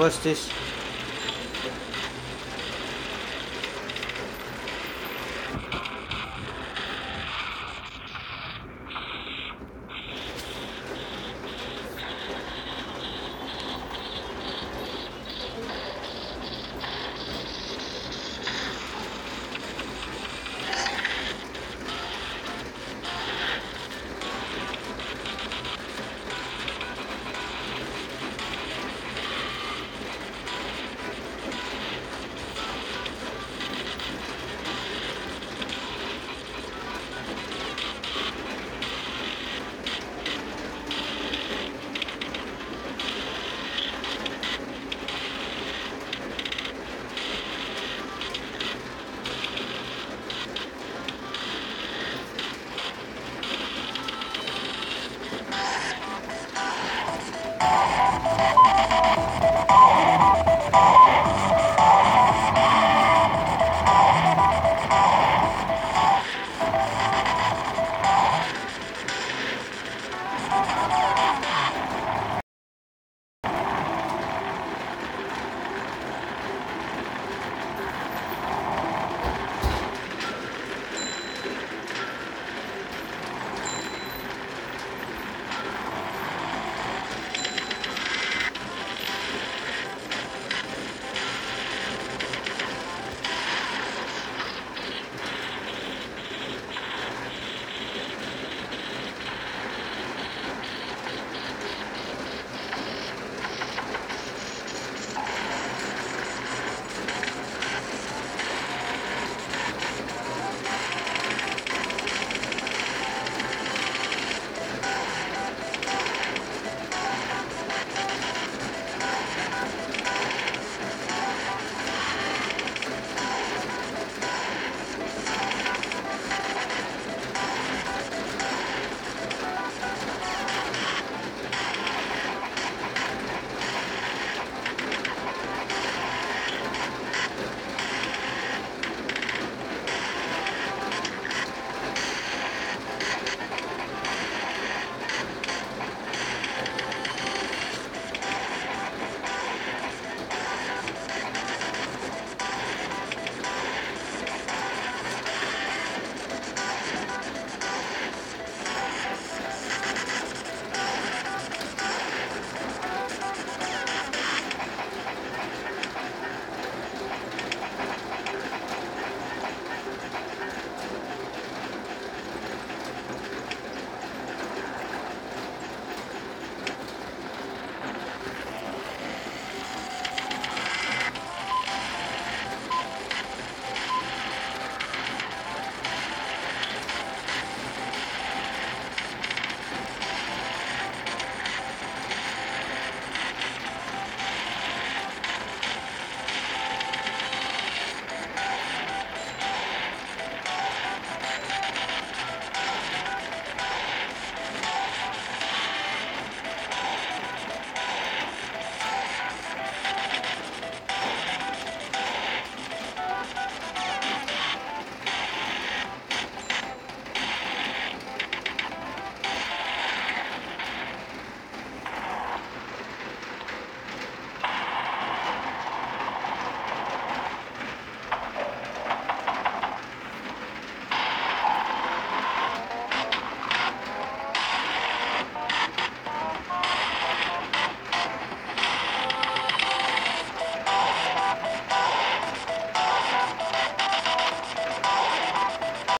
пастись